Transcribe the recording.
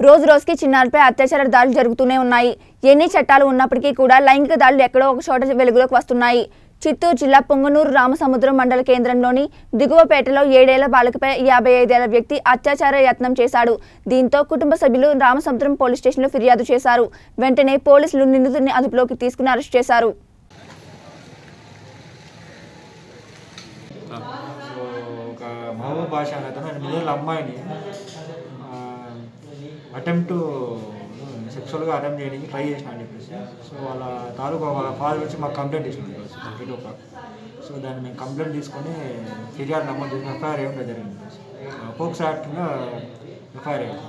రోజు రోజుకి చిన్నారులపై అత్యాచార దాడులు జరుగుతూనే ఉన్నాయి. ఎన్ని చట్టాలు ఉన్నప్పటికీ కూడా లైంగిక దాడులు ఎక్కడో ఒక చోట వెలుగులోకి వస్తున్నాయి. చిత్తూరు జిల్లా పొంగనూరు రామసముద్రం మండల కేంద్రంలోని దిగువపేటలో ఏడేళ్ళ బాలికపై యాభై ఐదేళ్ళ వ్యక్తి అత్యాచార యత్నం చేశాడు. దీంతో కుటుంబ సభ్యులు రామసముద్రం పోలీస్ స్టేషన్లో ఫిర్యాదు చేశారు. వెంటనే పోలీసులు నిందితుడిని అదుపులోకి తీసుకుని అరెస్ట్ చేశారు. ఒక మహబూబ్ భాష అనే అమ్మాయిని. అటెంప్ట్ సెక్షువల్గా అటెంప్ట్ చేయడానికి ట్రై చేసిన అని చెప్పేసి. సో వాళ్ళ తాలూకా వాళ్ళ ఫాదర్ వచ్చి మాకు కంప్లైంట్ ఇచ్చినాడు ఈరోజు మాకు ఎయిట్ ఓ క్లాక్ సో దాన్ని మేము కంప్లైంట్ తీసుకొని ఫిర్యాదు నమోదు చేసిన ఎఫ్ఐఆర్ ఏమిటో జరిగింది. పోక్స్ యాక్ట్గా ఎఫ్ఐఆర్ వేయడం